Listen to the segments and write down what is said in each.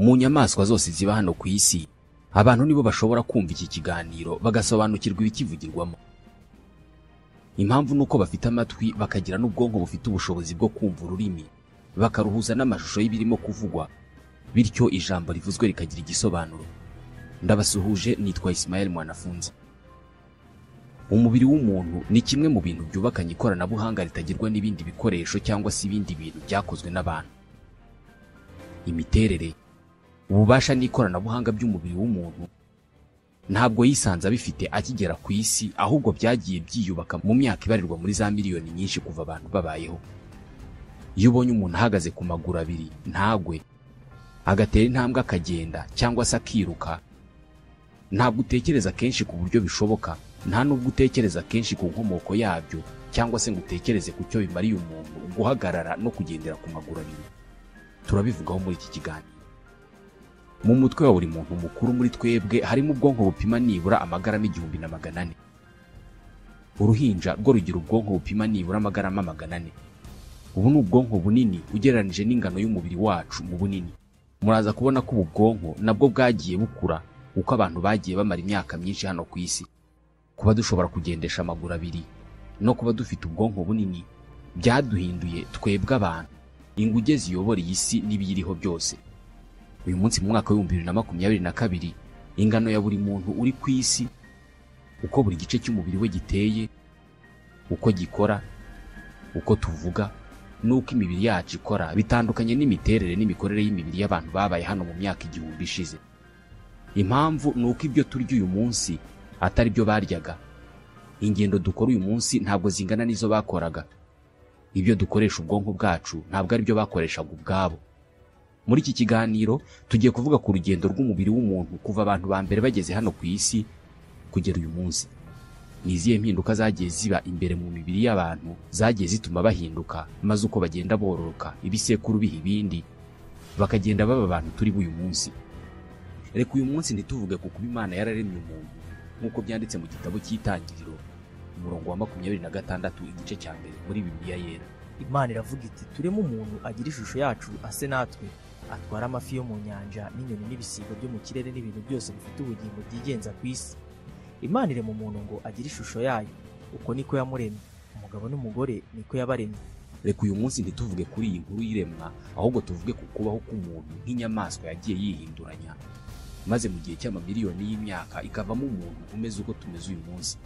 mu nyamaswa zose ziba hano ku isi. Abantu nibo bashobora kumva iki kiganiro bagasobanukirwa ibikivugirwamo. Impamvu ni uko bafite amatwi bakagira n'ubwonko bufite ubushobozi bwo kumva ururimi bakaruhuza n'amashusho y'ibirimo kuvugwa bityo ijambo rivuzwe rikagira igisobanuro. Ndabasuhuje nitwa Ismael Mwanafunzi. Umubiri w'umuntu ni kimwe mu bintu byubakanye ikoranabuhanga ritagirwa n'ibindi bikoresho cyangwa se ibindi bintu byakozwe n'abantu. Imiterere ububasha n'ikoranabuhanga by'umubiri w'umuntu ntabwo yisanze abifite akigera ku isi ahubwo byagiye byiyubaka mu myaka ibarirwa muri za miliyoni nyinshi kuva abantu babayeho. Iyo ubonye umuntu ahagaze ku maguru abiri ntagwe agatera intambwe akagenda cyangwa se akiruka ntabwo utekereza kenshi ku buryo bishoboka nta nubwo utekereza kenshi ku nkomoko yabyo cyangwa se ngo utekereze ku cyo bimariye umuntu guhagarara no kugendera ku maguru abiri. Turabivugaho muri iki kiganiro. Mu mutwe wa buri muntu mukuru muri twebwe harimo ubwonko bupima nibura amagarama igihumbi na magana ane. Uruhinja rwo rugira ubwonko bupima nibura amagarama magana ane. Ubu ni ubwonko bunini ugereranyije n'ingano y'umubiri wacu mu bunini. Muraza kubona ko ubu bwonko nabwo bwagiye bukura uko abantu bagiye bamara imyaka myinshi hano ku isi. Kuba dushobora kugendesha amaguru abiri no kuba dufite ubwonko bunini byaduhinduye twebwe abantu. Inguge ziyobora iyi si n'ibiyiriho byose. Uyu munsi mu mwaka w'ibihumbi bibiri na makumyabiri na kabiri ingano ya buri muntu uri ku isi uko buri gice cy'umubiri we giteye uko gikora uko tuvuga n'uko imibiri yacu ikora bitandukanye n'imiterere n'imikorere y'imibiri y'abantu babaye hano mu myaka igihumbi ishize. Impamvu ni uko ibyo turya uyu munsi atari byo baryaga. Ingendo dukora uyu munsi ntabwo zingana n'izo bakoraga. Ibyo dukoresha ubwonko bwacu ntabwo ari byo bakoreshaga ubwabo. Muri iki kiganiro tugiye kuvuga ku rugendo rw'umubiri w'umuntu kuva abantu ba mbere bageze hano ku isi kugera uyu munsi. Ni izihe mpinduka zagiye ziba imbere mu mibiri y'abantu zagiye zituma bahinduka maze uko bagenda bororoka ibisekuru biha ibindi bakagenda baba abantu turi b'uyu munsi. Reka uyu munsi ntituvuge ku kuba imana yararemye umuntu. Nk'uko byanditse mu gitabo cy'itangiriro umurongo wa makumyabiri na gatandatu igice cya mbere muri bibiliya yera. Imana iravuga iti tureme umuntu agira ishusho yacu ase natwe. Atwara amafi yo mu nyanja n'inyoni n'ibisiga byo mu kirere n'ibintu byose bifite ubugingo byigenza ku isi. Imana irema umuntu ngo agire ishusho yayo. Uko niko yamuremye. Umugabo n'umugore niko yabaremye. Reka uyu munsi ntituvuge kuri iyi nkuru y'iremwa ahubwo tuvuge ku kubaho k'umuntu nk'inyamaswa yagiye yihinduranya. Maze mu gihe cy'amamiliyoni y'imyaka ikavamo umuntu umeze uko tumeze uyu munsi.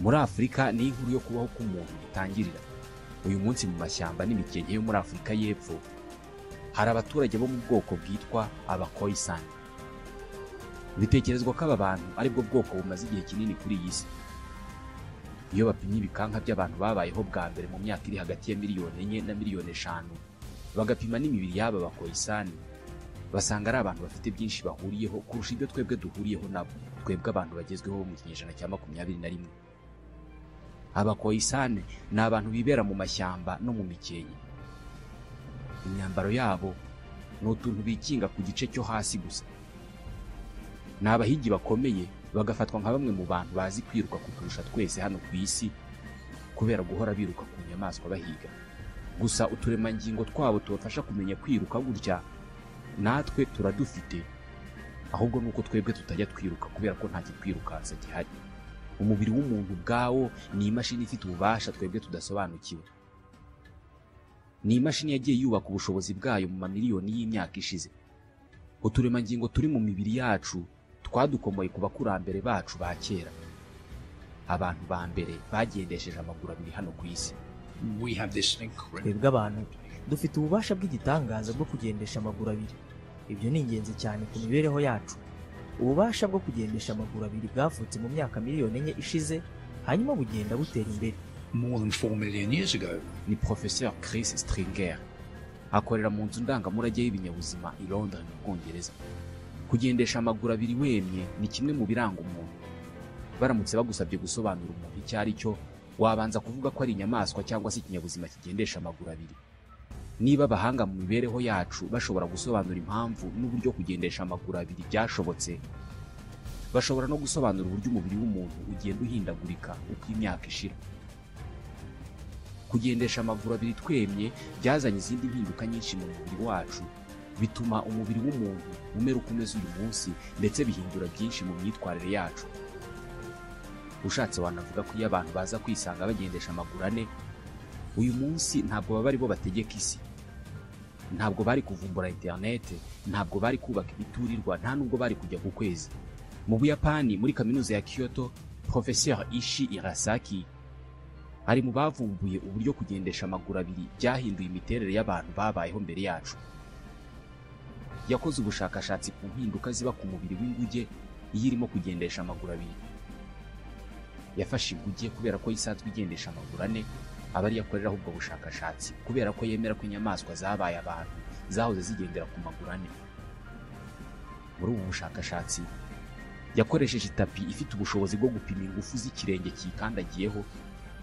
Muri afurika ni inkuru yo kubaho k'umuntu itangirira. Uyu munsi mu mashyamba n'imikenke yo muri afurika y'epfo hari abaturage bo mu bwoko bwitwa abakoyisani bitekerezwa ko aba bantu ari bwo bwoko bumaze igihe kinini kuri iyi si. Iyo bapimye ibikanka by'abantu babayeho bwa mbere mu myaka iri hagati ya miliyoni enye na miliyoni eshanu bagapima n'imibiri y'aba bakoyisani basanga ari abantu bafite byinshi bahuriyeho kurusha ibyo twebwe duhuriyeho nabo twebwe abantu bagezweho mu kinyejana cya makumyabiri na rimwe. Abakoyisane ni abantu bibera mu mashyamba no mu mikenke imyambaro yabo ni utuntu bikinga ku gice cyo hasi gusa. Ni abahigi bakomeye bagafatwa nka bamwe mu bantu bazi kwiruka kuturusha twese hano ku isi kubera guhora biruka ku nyamaswa bahiga. Gusa uturemangingo twabo tubafasha kumenya kwiruka gutya natwe turadufite ahubwo ni uko twebwe tutajya twiruka kubera ko nta kitwirukansa gihari. Umubiri w'umuntu ubwawo ni imashini ifite ububasha twebwe tudasobanukiwe. Ni imashini yagiye yubaka ubushobozi bwayo mu mamiliyoni y'imyaka ishize. Uturemangingo turi mu mibiri yacu twadukomoye ku bakurambere bacu ba kera. Abantu ba mbere bagendesheje amaguru abiri hano ku isi. Twebwe abantu dufite ububasha bw'igitangaza bwo kugendesha amaguru abiri. Ibyo ni ingenzi cyane ku mibereho yacu. Ububasha bwo kugendesha amaguru abiri bwavutse mu myaka miliyoni enye ishize hanyuma bugenda butera imbere. More than 4 million years ago. ni Professeur Chris Stringer. Akorera mu nzu ndangamurage y'ibinyabuzima i Londres mu Bwongereza. Kugendesha amaguru abiri wemye ni kimwe mu biranga umuntu. Baramutse bagusabye gusobanura umuntu icyo ari cyo wabanza kuvuga ko ari inyamaswa cyangwa se ikinyabuzima kigendesha amaguru abiri. Niba abahanga mu mibereho yacu bashobora gusobanura impamvu n'uburyo kugendesha amaguru abiri byashobotse bashobora no gusobanura uburyo umubiri w'umuntu ugenda uhindagurika uko imyaka ishira. Kugendesha amaguru abiri twemye byazanye izindi mpinduka nyinshi mu mubiri wacu. Bituma umubiri w'umuntu umera uko umeze uyu munsi ndetse bihindura byinshi mu myitwarire yacu. Ushatse wanavuga ko iyo abantu baza kwisanga bagendesha amaguru ane uyu munsi ntabwo baba ari bo bategeka isi. Ntabwo bari kuvumbura interinete ntabwo bari kubaka imiturirwa nta nubwo bari kujya ku kwezi. Mu buyapani muri kaminuza ya kyoto professeur ishi irasaki ari mu bavumbuye uburyo kugendesha amaguru abiri byahinduye imiterere y'abantu babayeho mbere yacu. Yakoze ubushakashatsi ku mpinduka ziba ku mubiri w'inguge iyo irimo kugendesha amaguru abiri. Yafashe inguge kubera ko isanzwe igendesha amaguru ane aba ariyo akoreraho ubwo bushakashatsi kubera ko yemera ko inyamaswa zabaye abantu zahoze zigendera ku maguru ane. Muri ubu bushakashatsi yakoresheje itapi ifite ubushobozi bwo gupima ingufu z'ikirenge kiyikandagiyeho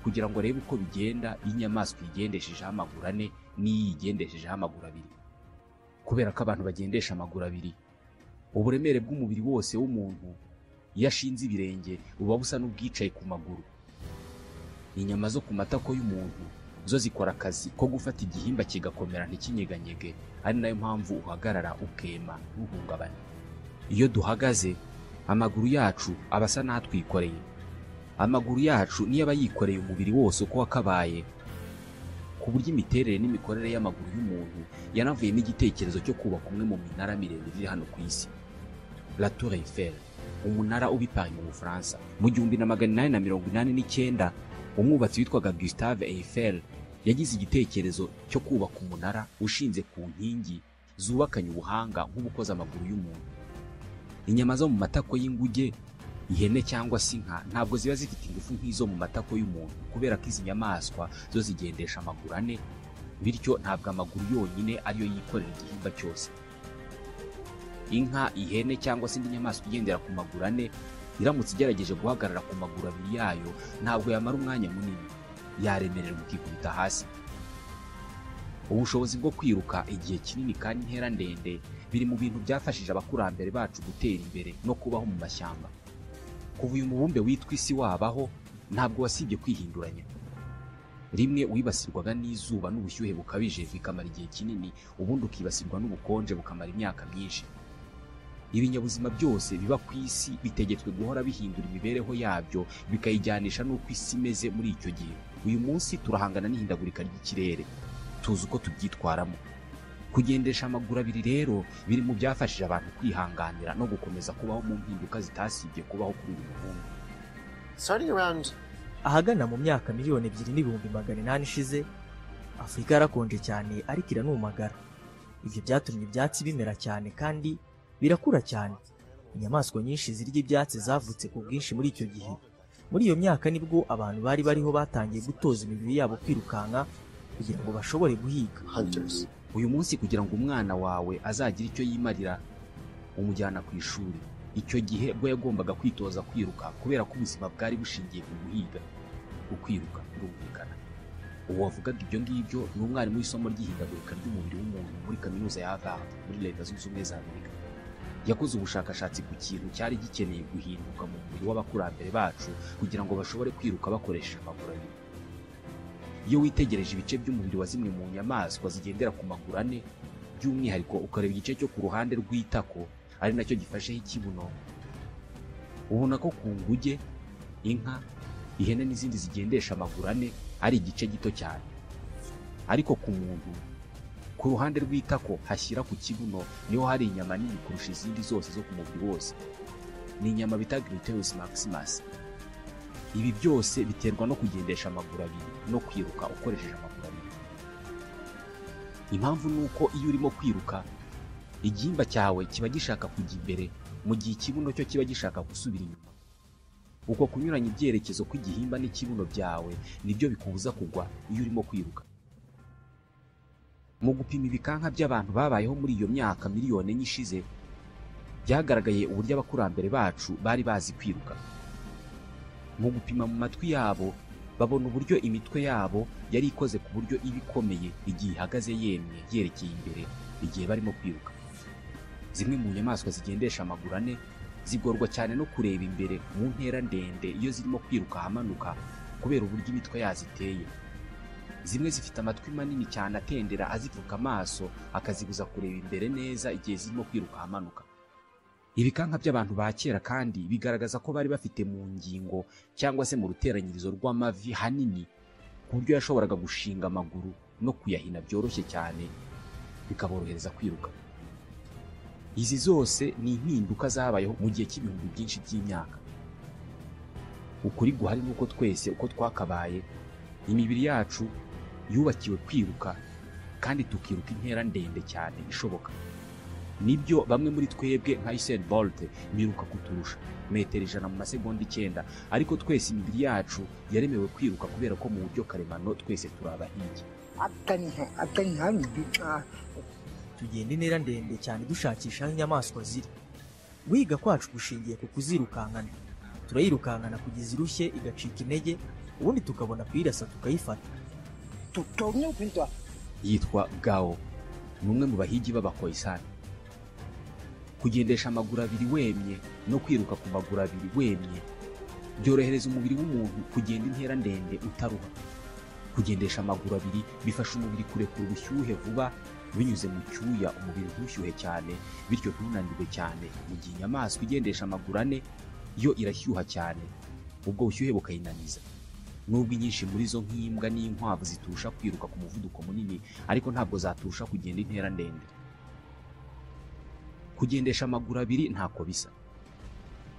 kugira ngo arebe uko bigenda iyo inyamaswa iyigendeshejeho amaguru ane n'iyo iyigendeshejeho amaguru abiri. Kubera ko abantu bagendesha amaguru abiri uburemere bw'umubiri wose w'umuntu iyo ashinze ibirenge buba busa n'ubwicaye ku maguru. Inyama zo ku matako y'umuntu zo zikora akazi ko gufata igihimba kigakomera ntikinyeganyege ari na yo mpamvu uhagarara ukema ntuhungabane. Iyo duhagaze amaguru yacu aba asa n'atwikoreye. Amaguru yacu niyo aba yikoreye umubiri wose uko wakabaye. Ku buryo imiterere n'imikorere y'amaguru y'umuntu yanavuyemo igitekerezo cyo kubaka umwe mu minara miremire iri hano ku isi. La tour eiffel umunara uba mu bufaransa. Mu gihumbi na magana inani na mirongo inani n'icyenda umwubatsi witwaga gustave eiffel yagize igitekerezo cyo kubaka umunara ushinze ku nkingi zubakanye ubuhanga nk'ubukoze amaguru y'umuntu. Inyama zo mu matako y'inguge ihene cyangwa se inka ntabwo ziba zifite ingufu nk'izo mu matako y'umuntu kubera ko izi nyamaswa zo zigendesha amaguru ane bityo ntabwo amaguru yonyine ariyo yikorera igihimba cyose. Inka ihene cyangwa se indi nyamaswa igendera ku maguru ane iramutse igerageje guhagarara ku maguru abiri yayo ntabwo yamara umwanya munini yaremererwa ikikubita hasi. Ubushobozi bwo kwiruka igihe kinini kandi intera ndende biri mu bintu byafashije abakurambere bacu gutera imbere no kubaho mu mashyamba. Kuva uyu mubumbe witwa isi wabaho ntabwo wasibye kwihinduranya. Rimwe wibasirwaga n'izuba n'ubushyuhe bukabije bikamara igihe kinini ubundi ukibasirwa n'ubukonje bukamara imyaka myinshi. Ibinyabuzima byose biba ku isi bitegetswe guhora bihindura imibereho yabyo bikayijyanisha n'uko isi imeze muri icyo gihe. Uyu munsi turahangana n'ihindagurika ry'ikirere. Tuzi uko tubyitwaramo. Kugendesha amaguru abiri rero biri mu byafashije abantu kwihanganira no gukomeza kubaho mu mpinduka zitasibye kubaho kuri uyu muhungu. Ahagana mu myaka miliyoni ebyiri n'ibihumbi magana inani ishize afurika yarakonje cyane ariko iranumagara. Ibyo byatumye ibyatsi bimera cyane kandi birakura cyane. Inyamaswa nyinshi zirya ibyatsi zavutse ku bwinshi muri icyo gihe. Muri iyo myaka ni bwo abantu bari bariho batangiye gutoza imibiri yabo kwirukanka kugira ngo bashobore guhiga. Hunters. Uyu munsi kugira ngo umwana wawe azagire icyo yimarira umujyana ku ishuri. Icyo gihe bwo yagombaga kwitoza kwiruka kubera ko ubuzima bwari bushingiye ku guhiga ku kwiruka birumvikana. Uwo wavugaga ibyo ngibyo ni umwarimu w'isomo ry'ihindagurika ry'umubiri w'umuntu muri kaminuza ya Harvard muri leta zunze ubumwe za amerika. Yakoze ubushakashatsi ku kintu cyari gikeneye guhinduka mu mubiri w'abakurambere bacu kugira ngo bashobore kwiruka bakoresheje amaguru abiri. Iyo witegereje ibice by'umubiri wa zimwe mu nyamaswa zigendera ku maguru ane by'umwihariko ukareba igice cyo ku ruhande rw'itako ari na cyo gifasheho ikibuno. Ubona ko ku nguge inka ihene n'izindi zigendesha amaguru ane ari igice gito cyane. Ariko ku muntu ku ruhande rw'itako hashyira ku kibuno ni ho hari inyama nini kurusha izindi zose zo ku mubiri wose. Ni inyama bita gluteus maximus. Ibi byose biterwa no kugendesha amaguru abiri no kwiruka ukoresheje amaguru abiri. Impamvu ni uko iyo urimo kwiruka igihimba cyawe kiba gishaka kujya imbere mu gihe ikibuno cyo kiba gishaka gusubira inyuma. Uko kunyuranya ibyerekezo kw'igihimba n'ikibuno byawe ni byo bikubuza kugwa iyo urimo kwiruka. Mu gupima ibikanka by'abantu babayeho muri iyo myaka miliyoni enye ishize byagaragaye uburyo abakurambere bacu bari bazi kwiruka. Mu gupima mu matwi yabo babona uburyo imitwe yabo yari ikoze ku buryo iba ikomeye igihe ihagaze yemye yerekeye imbere igihe barimo kwiruka. Zimwe mu nyamaswa zigendesha amaguru ane zigorwa cyane no kureba imbere mu ntera ndende iyo zirimo kwiruka ahamanuka kubera uburyo imitwe yazo iteye. Zimwe zifite amatwi manini cyane atendera azipfuka amaso akazibuza kureba imbere neza igihe zirimo kwiruka ahamanuka. Ibikanka by'abantu ba kera kandi bigaragaza ko bari bafite mu ngingo cyangwa se mu ruteranyirizo rw'amavi hanini ku buryo yashoboraga gushinga amaguru no kuyahina byoroshye cyane bikaborohereza kwiruka. Izi zose ni impinduka zabayeho mu gihe cy'ibihumbi byinshi by'imyaka. Ukuri guhari ni uko twese uko twakabaye imibiri yacu yubakiwe kwiruka kandi tukiruka intera ndende cyane ishoboka. Ni byo bamwe muri twebwe nka Usain Bolt biruka kuturusha. Metero ijana mu masegonda icyenda. Ariko twese imibiri yacu yaremewe kwiruka kubera ko mu buryo karemano twese turi abahigi tugenda intera ndende cyane dushakisha aho inyamaswa ziri. Guhiga kwacu gushingiye ku kuzirukankana turayirukankana kugeza irushye igacika intege ubundi tukabona kuyirasa tukayifata. Yitwa Gao. Ni umwe mu bahigi b'abakoisani. Kugendesha amaguru abiri wemye no kwiruka ku maguru abiri wemye. Byorohereza umubiri w'umuntu kugenda intera ndende utaruha. Kugendesha amaguru abiri bifasha umubiri kurekura ubushyuhe vuba binyuze mu cyuya umubiri ntushyuhe cyane bityo ntunanirwe cyane. Mu gihe inyamaswa igendesha amaguru ane yo irashyuha cyane. Ubwo bushyuhe bukayinaniza. Nubwo inyinshi muri zo nk'imbwa n'inkwavu ziturusha kwiruka ku muvuduko munini ariko ntabwo zaturusha kugenda intera ndende. Kugendesha amaguru abiri ntako bisa.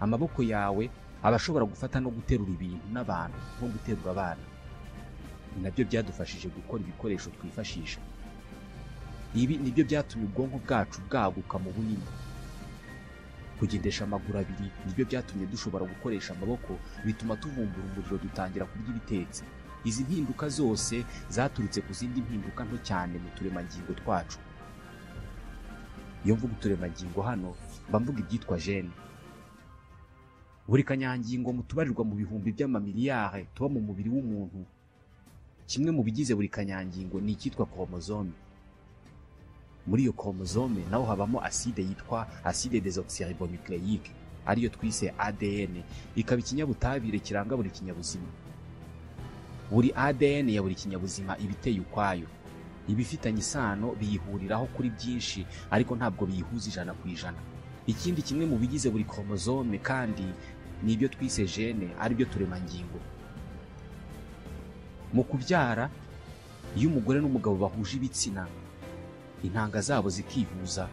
Amaboko yawe aba ashobora gufata no guterura ibintu n'abantu nko guterura abana. Nabyo byadufashije gukora ibikoresho twifashisha. Ibi ni byo byatumye ubwonko bwacu bwaguka mu bunini kugendesha amaguru abiri ni byo byatumye dushobora gukoresha amaboko bituma tuvumbura umuriro dutangira kurya ibitetse. Izi mpinduka zose zaturutse ku zindi mpinduka nto cyane mu turemangingo twacu. Iyo mvuga uturemangingo hano mba mvuga ibyitwa jene buri kanyangingo mu tubarirwa mu bihumbi by'amamiliyare tuba mu mubiri w'umuntu. Kimwe mu bigize buri kanyangingo ni icyitwa koromozome muri iyo koromozome naho habamo aside yitwa aside desoxyribonucleique ariyo twise ADN ikaba ikinyabutabire kiranga buri kinyabuzima. Buri ADN ya buri kinyabuzima iba iteye ukwayo. Ibifitanye isano biyihuriraho kuri byinshi ariko ntabwo biyihuza ijana ku ijana. Ikindi kimwe mu bigize buri koromozome kandi ni ibyo twise gene ari byo turemangingo. Mu kubyara iyo umugore n'umugabo bahuje ibitsina intanga zabo zikihuza.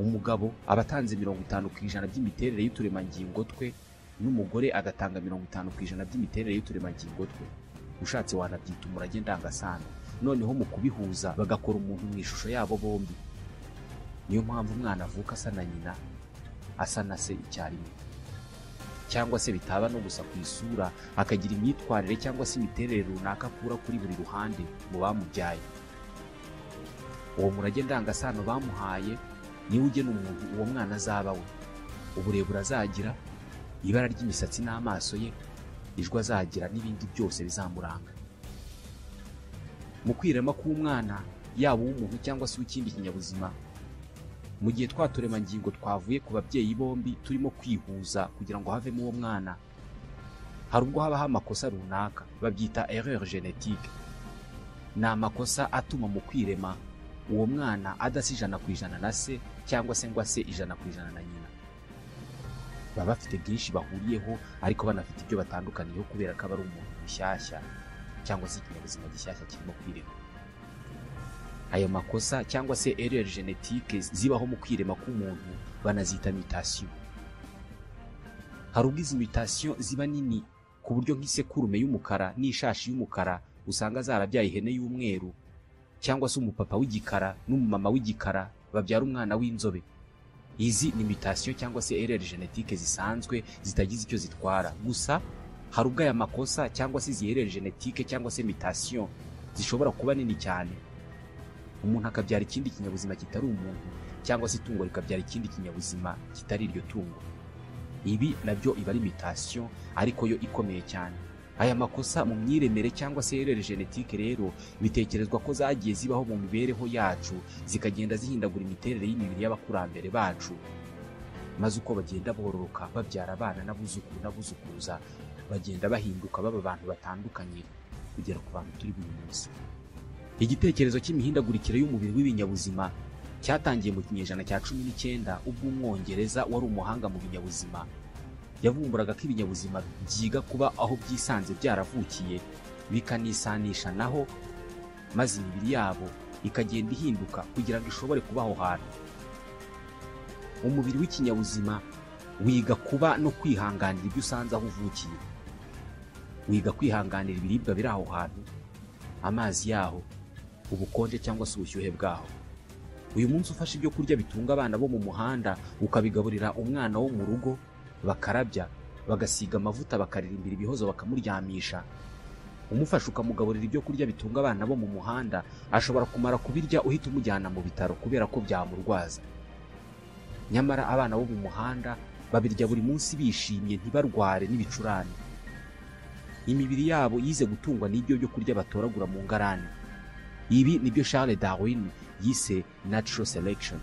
Umugabo aba atanze mirongo itanu ku ijana by'imiterere y'uturemangingo twe n'umugore agatanga mirongo itanu ku ijana by'imiterere y'uturemangingo twe. Ushatse wanabyita umurage ndangasano. Noneho mu kubihuza bagakora umuntu mu ishusho yabo bombi. Niyo mpamvu umwana avuka asa na nyina asa na se icyarimwe. Cyangwa se bitaba no gusa ku isura akagira imyitwarire cyangwa se imiterere runaka akura kuri buri ruhande mu bamubyaye. Uwo murage ndangasano bamuhaye ni we ugena umuntu uwo mwana azaba we. Uburebure azagira ibara ry'imisatsi n'amaso ye ijwi azagira n'ibindi byose bizamuranga. Mu kwirema k'umwana yaba uw'umuntu cyangwa se uw'ikindi kinyabuzima. Mu gihe twa turemangingo twavuye ku babyeyi bombi turimo kwihuza kugira ngo havemo uwo mwana. Hari ubwo habaho amakosa runaka babyita erreur genetique ni amakosa atuma mu kwirema uwo mwana adasa ijana ku ijana na se cyangwa se ngo ase ijana ku ijana na nyina. Baba bafite byinshi bahuriyeho ariko banafite ibyo batandukaniyeho kubera ko aba ari umuntu mushyashya. Cyangwa se ikinyabuzima gishyashya kirimo kwirema. Ayo makosa cyangwa se erreur genetique zibaho mu kwirema k'umuntu banazita mutation. Hari ubwo izi mutation ziba nini ku buryo nk'isekurume y'umukara n'ishashi y'umukara usanga zarabyaye ihene y'umweru cyangwa se umupapa w'igikara n'umumama w'igikara babyara umwana w'inzobe. Izi ni mutation cyangwa se erreur genetique zisanzwe zitagize icyo zitwara. Gusa hari ubwo aya makosa cyangwa se izi genetique cyangwa se mutation zishobora kuba nini cyane? Umuntu akabyara ikindi kinyabuzima kitari umuntu cyangwa se itungo rikabyara ikindi kinyabuzima kitari iryo tungo. Ibi na byo iba ari mutation ariko yo ikomeye cyane. Aya makosa mu myiremere cyangwa se erreur genetique rero bitekerezwa ko zagiye zibaho mu mibereho yacu zikagenda zihindagura imiterere y'imibiri y'abakurambere bacu. Maze uko bagenda bororoka babyara abana n'abuzukuru n'abuzukuruza bagenda bahinduka baba abantu batandukanye kugera ku bantu turi buri munsi. Igitekerezo cy'imihindagurikire y'umubiri w'ibinyabuzima cyatangiye mu kinyejana cya cumi n'icyenda ubwo umwongereza wari umuhanga mu binyabuzima yavumburaga ko ibinyabuzima byiga kuba aho byisanze byaravukiye bikanisanisha naho maze imibiri yabo ikagenda ihinduka kugira ngo ishobore kuba aho hantu. Umubiri w'ikinyabuzima wiga kuba no kwihanganira ibyo usanze aho uvukiye. Wiga kwihanganira ibiribwa biri aho hantu amazi yaho ubukonje cyangwa se ubushyuhe bwaho. Uyu munsi ufashe ibyo kurya bitunga abana bo mu muhanda ukabigaburira umwana wo mu rugo bakarabya bagasiga amavuta bakaririmbira ibihozo bakamuryamisha. Umufasha ukamugaburira ibyo kurya bitunga abana bo mu muhanda ashobora kumara kubirya uhita umujyana mu bitaro kubera ko byamurwaza. Nyamara abana bo mu muhanda babirya buri munsi bishimye ntibarware n'ibicurane imibiri yabo yize gutungwa n'ibyo byo kurya batoragura mu ngarani. Ibi ni byo Charles Darwin yise natural selection.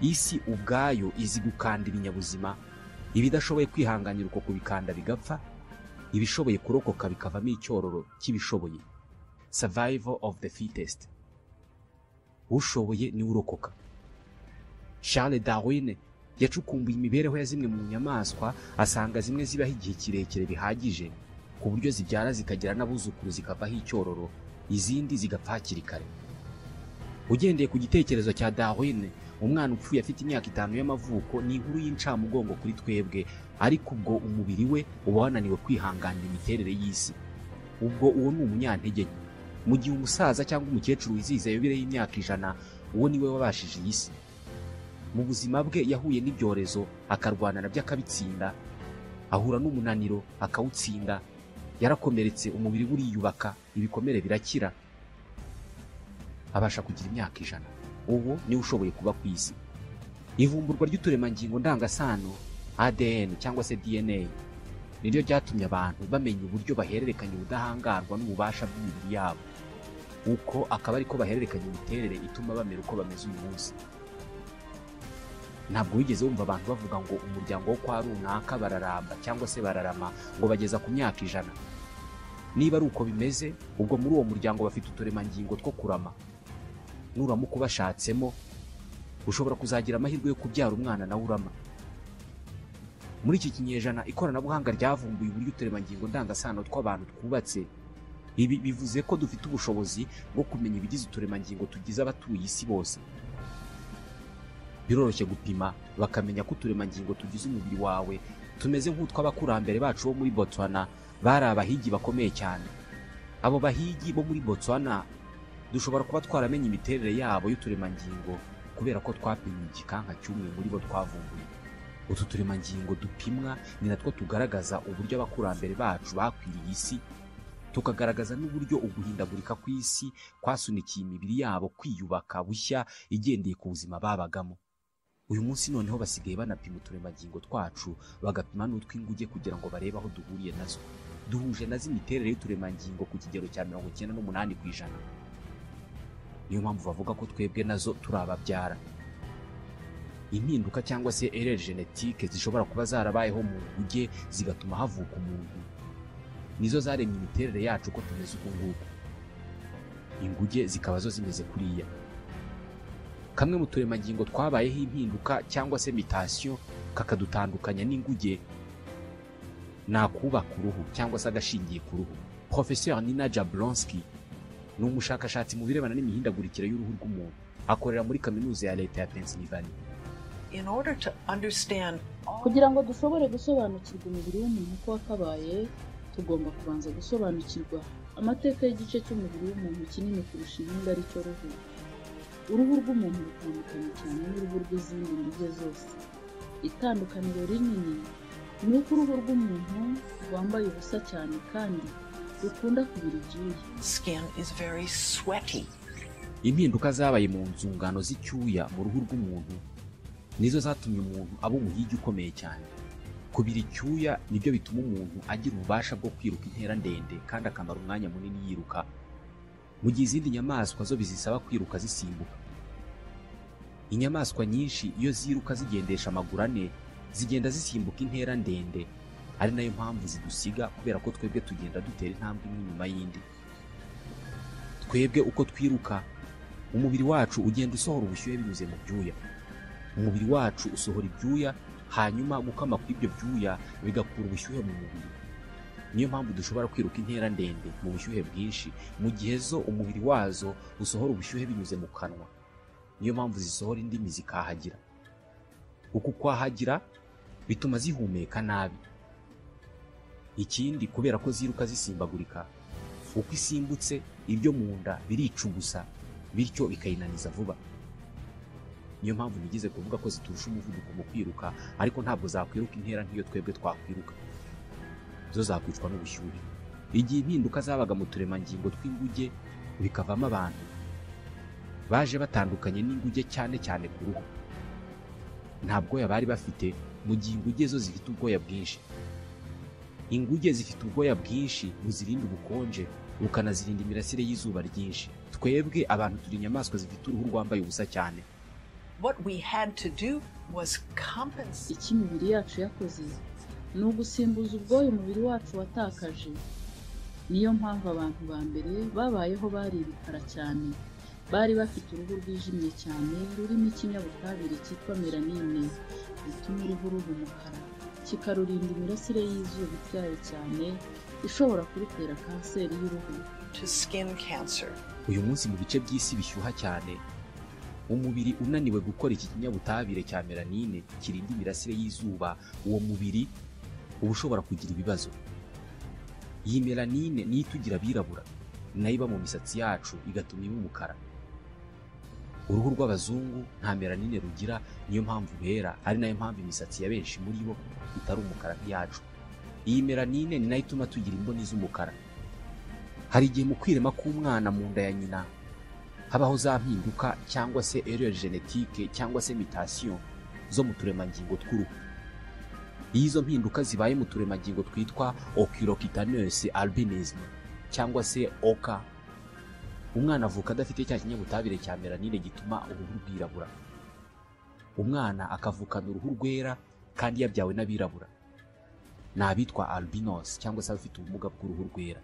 Isi ubwayo izi gukanda ibinyabuzima ibidashoboye kwihanganira uko kubikanda bigapfa ibishoboye kurokoka bikavamo icyororo cy'ibishoboye survival of the fittest. Ushoboye ni we urokoka Charles Darwin yacukumbuye imibereho ya zimwe mu nyamaswa asanga zimwe zibaho igihe kirekire bihagije. Ku buryo zibyara zikagira n'abuzukuru zikavaho icyororo izindi zigapfa hakiri kare. Ugendeye ku gitekerezo cya Darwin umwana upfuye afite imyaka itanu y'amavuko ni inkuru y'incamugongo kuri twebwe ariko ubwo umubiri we uba wananiwe kwihanganira imiterere y'isi. Ubwo uwo ni umunyantege nke mu gihe umusaza cyangwa umukecuru wizihiza yubire y'imyaka ijana uwo ni we wabashije iyi si mu buzima bwe yahuye n'ibyorezo akarwana na byo akabitsinda ahura n'umunaniro akawutsinda yarakomeretse umubiri we uriyubaka ibikomere birakira. Abasha kugira imyaka ijana. Uwo ni we ushoboye kuba ku isi. Ivumburwa ry'uturemangingo ndangasano ADN cyangwa se DNA niryo ryatumye abantu bamenya uburyo bahererekanya ubudahangarwa n'ububasha bw'imibiri yabo. Uko akaba ariko bahererekanya imiterere ituma bamera uko bameze uyu munsi. Ntabwo wigeze wumva abantu bavuga ngo umuryango wo kwa runaka bararamba cyangwa se bararama ngo bageza ku myaka ijana. Niba ari uko bimeze ubwo muri uwo muryango bafite uturemangingo two kurama. Nuramuka ubashatsemo ushobora kuzagira amahirwe yo kubyara umwana nawe urama. Muri iki kinyejana ikoranabuhanga ryavumbuye uburyo uturemangingo ndangasano tw'abantu twubatse. Ibi bivuze ko dufite ubushobozi bwo kumenya ibigize uturemangingo tugize abatuye isi bose. Biroroshye gupima bakamenya ko uturemangingo tugize umubiri wawe tumeze nk'utw'abakurambere bacu bo muri Botswana. Bari abahigi bakomeye cyane. Abo bahigi bo muri Botswana dushobora kuba twaramenye imiterere yabo y'uturemangingo kubera ko twapimye igikanka cy'umwe muri bo twavumbuye. Utu turemangingo dupimwa ni natwo tugaragaza uburyo abakurambere bacu bakwiriye isi tukagaragaza n'uburyo uguhindagurika kw'isi kwasunikiye imibiri yabo kwiyubaka bushya igendeye ku buzima babagamo. Uyu munsi noneho basigaye banapima uturemangingo twacu bagapima n'utw'inguge kugira ngo barebe aho duhuriye na zo. Duhuje na zo imiterere y'uturemangingo ku kigero cya mirongo icyenda n'umunani ku ijana. Niyo mpamvu bavuga ko twebwe na zo turi ababyara. Impinduka cyangwa se ereri genetike zishobora kuba zarabayeho mu nguge zigatuma havuka umuntu. Nizo zaremye imiterere yacu uko tumeze uku nguku. Inguge zikaba zo zimeze kuriya. Kamwe mu turemangingo twabayeho impinduka cyangwa se mitasiyo kakadutandukanya n'inguge ni akubaka uruhu cyangwa se agashingiye ku ruhu Professeur Nina Jablonski ni umushakashatsi mu birebana n'imihindagurikire y'uruhu rw'umuntu. Akorera muri kaminuza ya leta ya Pennsylvania. In order to understand all kugira ngo dushobore gusobanukirwa umubiri w'umuntu uko wakabaye tugomba kubanza gusobanukirwa amateka y'igice cy'umubiri w'umuntu kinini kurusha ibindi ari cyo ruhu. Uruhu rw'umuntu rutandukanye cyane n'uruhu rw'izindi nguge zose. Itandukaniro rinini ni uko uruhu rw'umuntu rwambaye ubusa cyane kandi rukunda kubira ibyuya skin is very sweaty. impinduka zabaye mu nzungano z'icyuya mu ruhu rw'umuntu nizo zatumye umuntu aba umuhigi ukomeye cyane. Kubira icyuya ni byo bituma umuntu agira ububasha bwo kwiruka intera ndende kandi akamara umwanya munini yiruka. Mu gihe izindi nyamaswa zo bizisaba kwiruka zisimbuka. Inyamaswa nyinshi iyo ziruka zigendesha amaguru ane zigenda zisimbuka intera ndende. Ari na yo mpamvu zidusiga kubera ko twebwe tugenda dutera intambwe imwe inyuma y'indi. Twebwe uko twiruka umubiri wacu ugenda usohora ubushyuhe binyuze mu byuya. Umubiri wacu usohora ibyuya hanyuma gukama kw'ibyo byuya bigakura ubushyuhe mu mubiri. Niyo mpamvu dushobora kwiruka intera ndende mu bushyuhe bwinshi mu gihe zo umubiri wazo usohora ubushyuhe binyuze mu kanwa. Niyo mpamvu zisohora indimi zikahagira. Uku kwahagira bituma zihumeka nabi. Ikindi kubera ko ziruka zisimbagurika uko isimbutse ibyo mu nda biricugusa bityo bikayinaniza vuba. Niyo mpamvu nigeze kuvuga ko ziturusha umuvuduko mu kwiruka ariko ntabwo zakwiruka intera nk'iyo twebwe twakwiruka. Zo zakwicwa n'ubushyuhe. Igihe impinduka zabaga mu turemangingo tw'inguge bikavamo abantu baje batandukanye n'inguge cyane cyane ku ruhu. Nta bwoya bari bafite mu gihe inguge zo zifite ubwoya bwinshi. Inguge zifite ubwoya bwinshi buzirinda ubukonje bukanazirinda imirasire y'izuba ryinshi. Twebwe abantu turi inyamaswa zifite uruhu rwambaye ubusa cyane. What we had to do was compensate. icyo imibiri yacu yakoze ni ugusimbuza ubwoya umubiri wacu watakaje. Niyo mpamvu abantu ba mbere babayeho bari ibikara cyane. Bari bafite uruhu rwijimye cyane rurimo ikinyabutabire cyitwa melanine. Gituma uruhu ruba umukara. Kikarurinda imirasire y'izuba ityaye cyane ishobora kurutera kanseri y'uruhu. To skin cancer. uyu munsi mu bice by'isi bishyuha cyane. Umubiri unaniwe gukora iki kinyabutabire cya melanine kirinda imirasire y'izuba. Uwo mubiri uba ushobora kugira ibibazo. Iyi melanine niyo itugira abirabura. Nayo iba mu misatsi yacu igatuma iba umukara. Uruhu rw'abazungu nta melanine rugira niyo mpamvu bera ari na yo mpamvu imisatsi ya benshi muri bo itari umukara nk'iyacu. Iyi melanine ni na yo ituma tugira imboni z'umukara. Hari igihe mu kwirema k'umwana mu nda ya nyina habaho za mpinduka cyangwa se erreur genetique cyangwa se mutation zo mu turemangingo tw'uruhu. Iyo izo mpinduka zibaye mu turemangingo twitwa oculocutaneous albinism cyangwa se oka. Umwana avuka adafite cya kinyabutabire cya melanine gituma uruhu rwirabura. Umwana akavukana uruhu rwera kandi yabyawe n'abirabura. Ni abitwa albinos cyangwa se abafite ubumuga bw'uruhu rwera.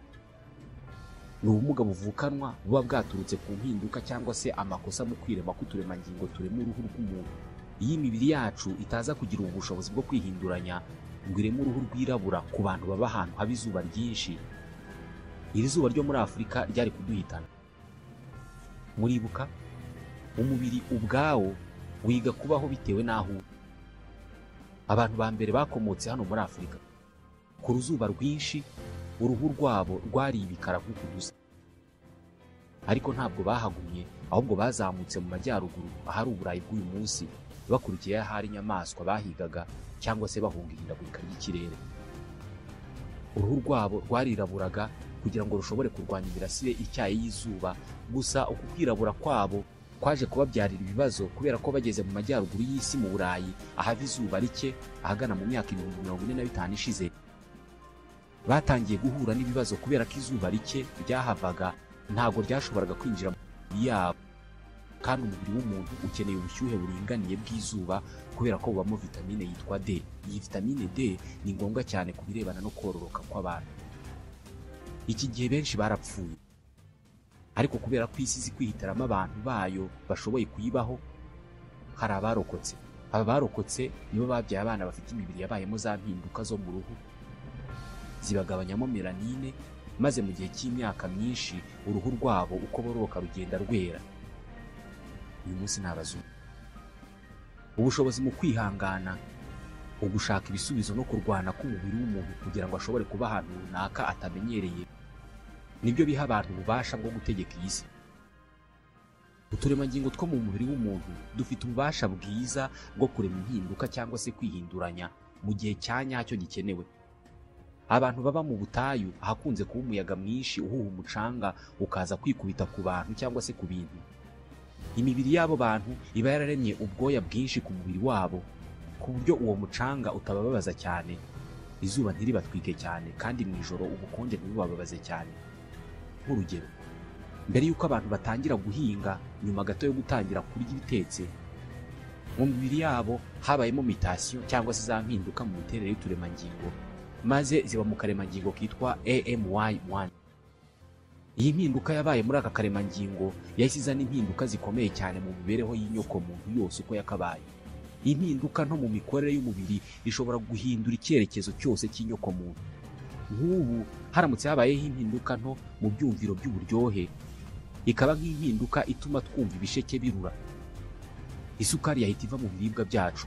Ni ubumuga buvukanwa buba bwaturutse ku mpinduka cyangwa se amakosa mu kwirema k'uturemangingo turema uruhu rw'umuntu. Iyo imibiri yacu itaza kugira ubu bushobozi bwo kwihinduranya ngo ireme uruhu rwirabura ku bantu baba ahantu haba izuba ryinshi. Iri zuba ryo muri afurika ryari kuduhitana. Muribuka umubiri ubwawo wiga kubaho bitewe n'aho uri. Abantu ba mbere bakomotse hano muri afurika ku ruzuba rwinshi uruhu rwabo rwari ibikara nk'uku dusa ariko ntabwo bahagumye ahubwo bazamutse mu majyaruguru ahari uburayi bw'uyu munsi bakurikiye ahari inyamaswa bahigaga cyangwa se bahunga ihindagurika ry'ikirere. Uruhu rwabo rwariraburaga kugira ngo rushobore kurwanya imirasire ityaye y'izuba. Gusa uku kwirabura kwabo kwaje kubabyarira ibibazo kubera ko bageze mu majyaruguru y'isi mu burayi ahava izuba rike ahagana mu myaka ibihumbi mirongo ine na bitanu ishize. Batangiye guhura n'ibibazo kubera ko izuba rike ryahavaga ntabwo ryashoboraga kwinjira mu mibiri yabo. Kandi umubiri w'umuntu ukeneye ubushyuhe buringaniye bw'izuba kubera ko bubamo vitamine yitwa D. Iyi vitamine D ni ngombwa cyane ku birebana no kororoka kw'abantu. Iki gihe benshi barapfuye. Ariko kubera ko isi izi kwihitiramo abantu bayo bashoboye kuyibaho hari abarokotse. Aba barokotse nibo babyaye abana bafite imibiri yabayemo za mpinduka zo mu ruhu zibagabanyamo melanine maze mu gihe cy'imyaka myinshi uruhu rwabo uko bororoka rugenda rwera. Uyu munsi ni abazungu ubushobozi mu kwihangana ugushaka ibisubizo no kurwana k'umubiri w'umuntu kugira ngo ashobore kuba ahantu runaka atamenyereye. Nibyo biha abantu ububasha bwo gutegeka iyi si. Uturemangingo two mu mubiri w'umuntu dufite ububasha bwiza bwo kurema impinduka cyangwa se kwihinduranya mu gihe cya nyacyo gikenewe. Abantu baba mu butayu ahakunze kuba umuyaga mwinshi uhuha umucanga ukaza kwikubita ku bantu cyangwa se ku bintu. Imibiri y'abo bantu iba yararemye ubwoya bwinshi ku mubiri wabo. Ku buryo uwo mucanga utabababaza cyane. Izuba ntiribatwike cyane kandi mu ijoro ubukonje ntibubababaze cyane. Nk'urugero mbere y'uko abantu batangira guhinga nyuma gato yo gutangira kurya ibitetse mu mibiri yabo habayemo mitasiyo cyangwa se za mpinduka mu miterere y'uturemangingo maze ziba mu karemangingo kitwa AMY1 iyi mpinduka yabaye muri aka karemangingo yahise izana impinduka zikomeye cyane mu mibereho y'inyokomuntu yose uko yakabaye. Iyi mpinduka nto mu mikorere y'umubiri ishobora guhindura icyerekezo cyose cy'inyokomuntu. Nk'ubu haramutse habayeho impinduka nto mu byumviro by'uburyohe. Ikaba nk'impinduka ituma twumva ibisheke birura. Isukari yahita iva mu biribwa byacu.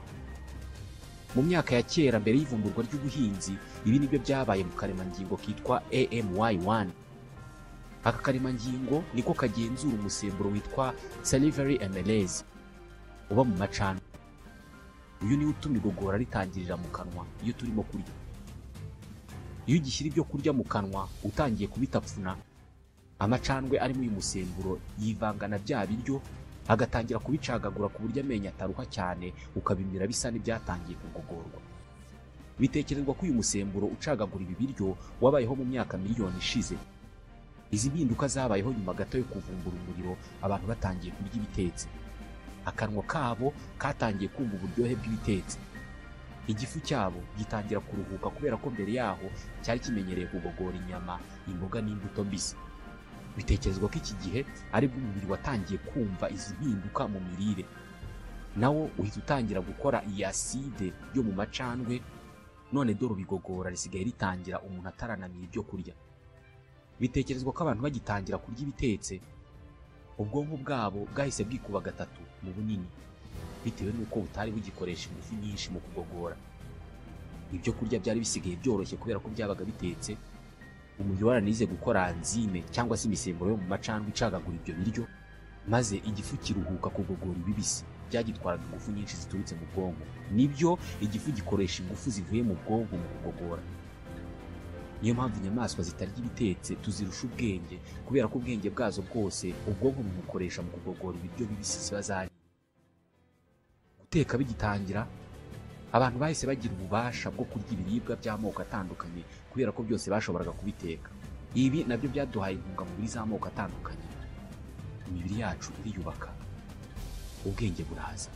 Mu myaka ya kera mbere y'ivumburwa ry'ubuhinzi ibi ni byo byabaye mu karemangingo kitwa AMY1 aka karemangingo niko kagenzura umusemburo witwa salivary amylase uba mu macandwe. Uyu niwo utuma igogora ritangirira mu kanwa iyo turimo kurya. Iyo ugishyira ibyo kurya mu kanwa utangiye kubitapfuna amacandwe arimo uyu musemburo yivanga na bya biryo agatangira kubicagagura ku buryo amenyo ataruha cyane ukabimira bisa n'ibyatangiye kugogorwa. Bitekerezwa ko uyu musemburo ucagagura ibi biryo wabayeho mu myaka miliyoni ishize. Izi mpinduka zabayeho nyuma gato yo kuvumbura umuriro abantu batangiye kurya ibitetse. Akanwa kabo katangiye kumva uburyohe bw'ibitetse. Igifu cyabo gitangira kuruhuka kubera ko mbere yaho cyari kimenyereye kugogora inyama imboga n'imbuto mbisi. Bitekerezwa ko iki gihe ari bwo umubiri watangiye kumva izi mpinduka mu mirire. Nawo uhita utangira gukora iyi aside yo mu macandwe none dore ubigogora risigaye ritangira umuntu ataranamira ibyo kurya. Bitekerezwa ko abantu bagitangira kurya ibitetse ubwonko bwabo bwahise bwikuba gatatu mu bunini bitewe n'uko butari bugikoresha ingufu nyinshi mu kugogora. Ibyo kurya byari bisigaye byoroshye kubera ko byabaga bitetse umubiri waranize gukora anzime cyangwa se imisemburo yo mu macandwe icagagura ibyo biryo maze igifu kiruhuka kugogora ibibisi. Byagitwaraga ingufu nyinshi ziturutse mu bwonko. Nibyo igifu gikoresha ingufu zivuye mu bwonko mu kugogora. Niyo mpamvu inyamaswa zitarya ibitetse tuzirusha ubwenge kubera ko ubwenge bwazo bwose ubwonko bumukoresha mu kugogora ibiryo bibisi ziba zariye. Guteka bigitangira abantu bahise bagira ububasha bwo kurya ibiribwa by'amoko atandukanye kubera ko byose bashoboraga kubiteka. Ibi na byo byaduhaye intungamubiri z'amoko atandukanye. Imibiri yacu iriyubaka ubwenge buraza.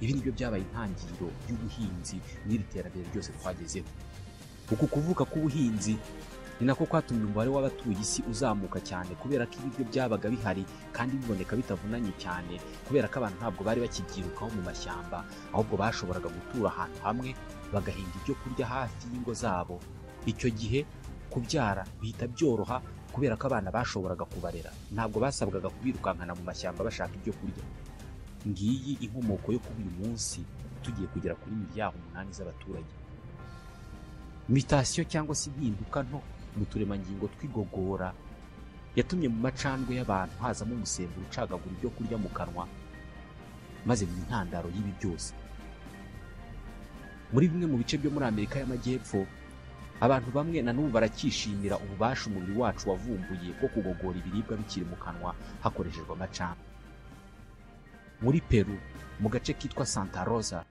Ibi ni byo byabaye intangiriro y'ubuhinzi n'iri terambere ryose twagezeho. Uku kuvuka k'ubuhinzi ni nako kwatumye umubare w'abatuye isi uzamuka cyane kubera ko ibiryo byabaga bihari kandi biboneka bitavunanye cyane kubera ko abantu ntabwo bari bakibyirukaho mu mashyamba ahubwo bashoboraga gutura ahantu hamwe bagahinga ibyo kurya hafi y'ingo zabo. Icyo gihe kubyara bihita byoroha kubera ko abana bashoboraga kubarera. Ntabwo basabwaga kubirukankana mu mashyamba bashaka ibyo kurya. Ngiyi inkomoko yo kuba uyu munsi tugiye kugera kuri miliyari umunani z'abaturage. Mitasiyo cyangwa se impinduka nto mu turemangingo tw'igogora yatumye mu macandwe y'abantu hazamo umusemburo ucagagura ibyo kurya mu kanwa maze mu intandaro y'ibi byose. Muri bimwe mu bice byo muri amerika y'amajyepfo abantu bamwe na n'ubu baracyishimira ububasha umubiri wacu wavumbuye bwo kugogora ibiribwa bikiri mu kanwa hakoreshejwe amacandwe. Muri peru mu gace kitwa santa rosa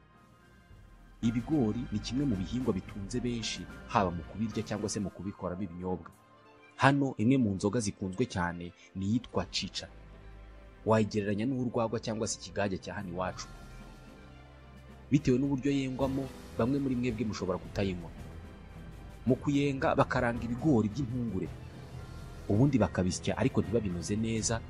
ibigori ni kimwe mu bihingwa bitunze benshi haba mu kubirya cyangwa se mu kubikoramo ibinyobwa. Hano imwe mu nzoga zikunzwe cyane ni iyitwa cica wayigereranya n'urwagwa cyangwa se ikigage cya hano iwacu. Bitewe n'uburyo yengwamo bamwe muri mwebwe mushobora kutayinywa. Mu kuyenga bakaranga ibigori by'impungure. Ubundi bakabisya ariko ntibabinoze neza.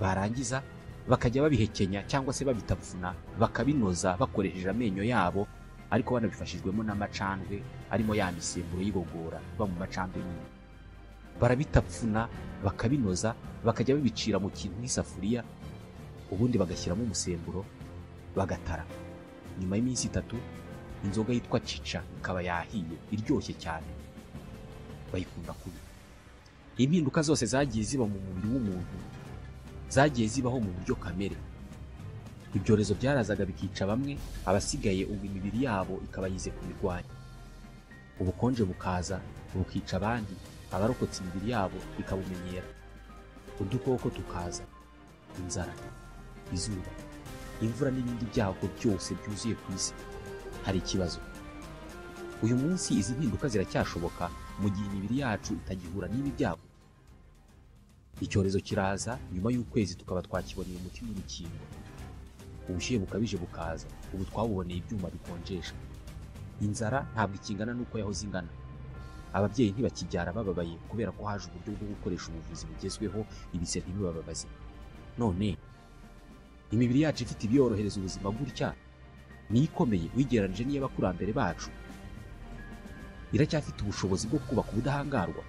Barangiza bakajya babihekenya cyangwa se babitapfuna bakabinoza bakoresheje amenyo yabo ariko banabifashijwemo n'amacandwe arimo ya misemburo y'igogora iba mu macandwe nyine. Barabitapfuna bakabinoza bakajya babicira mu kintu nk'isafuriya ubundi bagashyiramo umusemburo bagatara. Nyuma y'iminsi itatu inzoga yitwa cica ikaba yahiye iryoshye cyane. Bayikunda kubi. Impinduka zose zagiye ziba mu mubiri w'umuntu zagiye zibaho mu buryo kamere. Ibyorezo byarazaga bikica bamwe abasigaye ubu imibiri yabo ikaba yize kubirwanya. Ubukonje bukaza bukica abandi abarokotse imibiri yabo ikabumenyera. Udukoko tukaza inzara izuba imvura n'ibindi byago byose byuzuye ku isi. Hari ikibazo. Uyu munsi izi mpinduka ziracyashoboka mu gihe imibiri yacu itagihura n'ibi byago. Icyorezo kiraza nyuma y'ukwezi tukaba twakiboneye umuti n'urukingo ubushyuhe bukabije bukaza. Ubu twabuboneye ibyuma bikonjesha. Inzara ntabwo ikingana n'uko yahoze ingana. Ababyeyi ntibakibyara bababaye kubera ko haje uburyo bwo gukoresha ubuvuzi bugezweho ibise ntibibababaze. None imibiri yacu ifite ibiyorohereza ubuzima gutya? Niyo ikomeye uyigereranyije n'iy'abakurambere bacu. Iracyafite ubushobozi bwo kubaka ubudahangarwa.